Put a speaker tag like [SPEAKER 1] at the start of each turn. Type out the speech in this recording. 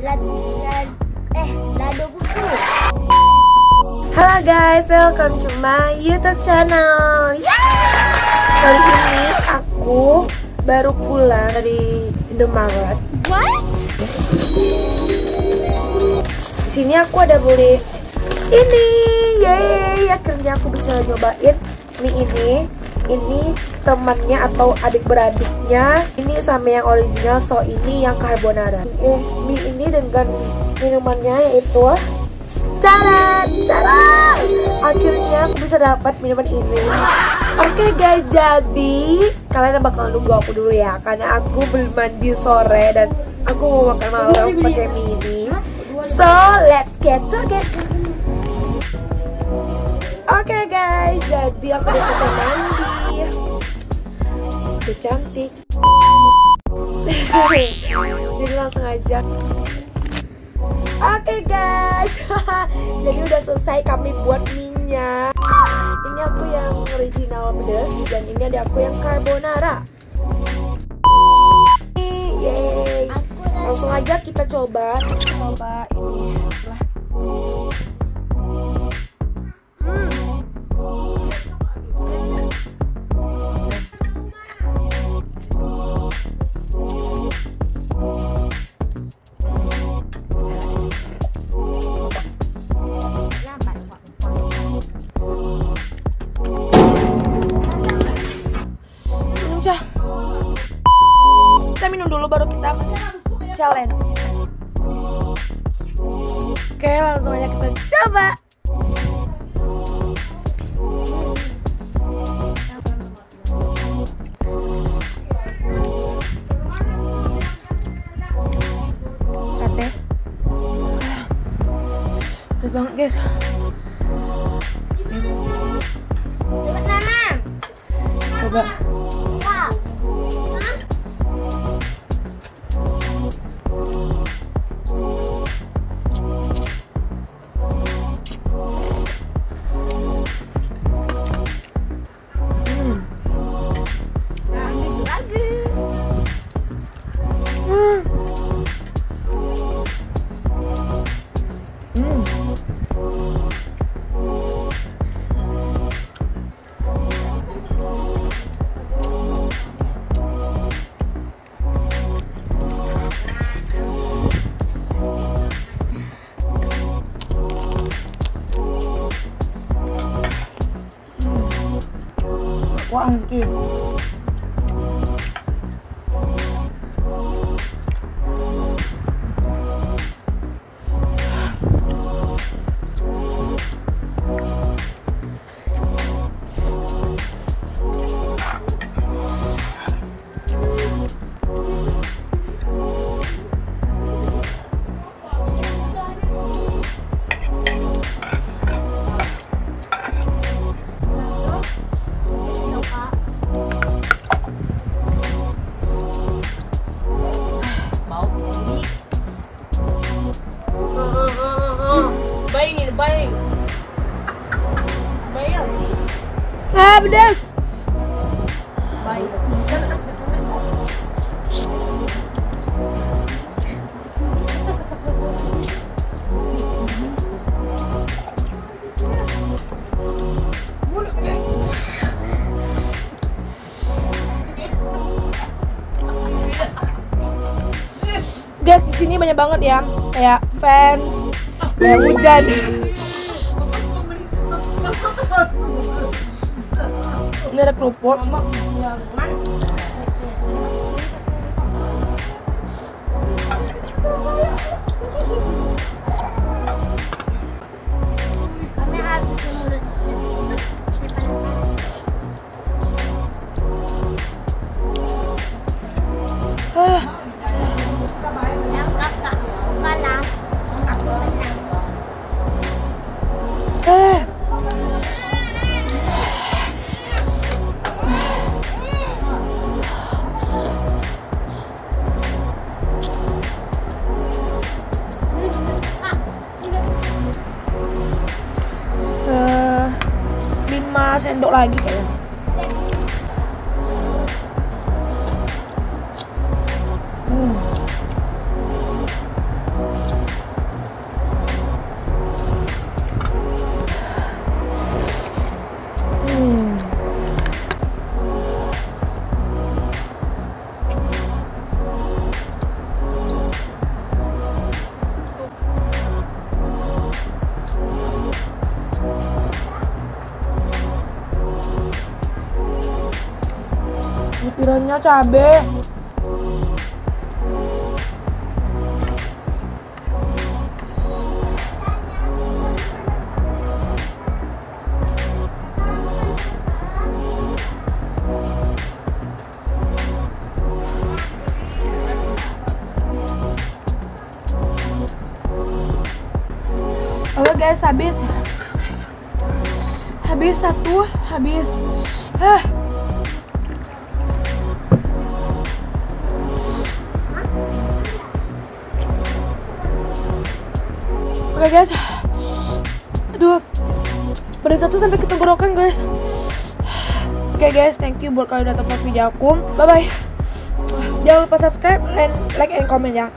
[SPEAKER 1] eh, lado buku.
[SPEAKER 2] Halo guys, welcome to my YouTube channel. Yeah! Kali ini aku baru pulang dari Indomaret.
[SPEAKER 1] What?
[SPEAKER 2] Di sini aku ada beli ini, yeay! Akhirnya aku bisa nyobain mie ini. Ini temannya atau adik beradiknya. Ini sama yang original, so ini yang carbonara. Eh, mie ini dengan minumannya yaitu Cara, cara. Akhirnya aku bisa dapat minuman ini. Oke guys, jadi kalian bakal nunggu aku dulu ya, karena aku belum mandi sore dan aku mau makan malam pakai mie ini. So let's get to it. Oke guys, jadi aku udah selesai mandi. Udah cantik. jadi langsung aja Oke guys, jadi udah selesai kami buat minyak. Ini aku yang original pedas dan ini ada aku yang carbonara. Yeay. Langsung aja kita coba. Coba Oke, langsung aja kita coba. Sate. Udah banget guys. Coba. 嗯对。
[SPEAKER 3] Baik. Baik.
[SPEAKER 2] Ah, pedas.
[SPEAKER 3] Baik.
[SPEAKER 2] Guys, di sini banyak banget ya, kayak fans, kayak hujan. Ini ada kerupuk. Sendok lagi kayaknya.
[SPEAKER 3] Sambalnya cabe. Halo guys, habis habis satu, habis. Ah. Oke guys. Aduh. Pada satu sampai ke tenggorokan guys. Oke guys, thank you buat kalian udah tonton video aku. Bye bye. Jangan lupa subscribe, and like, and comment ya.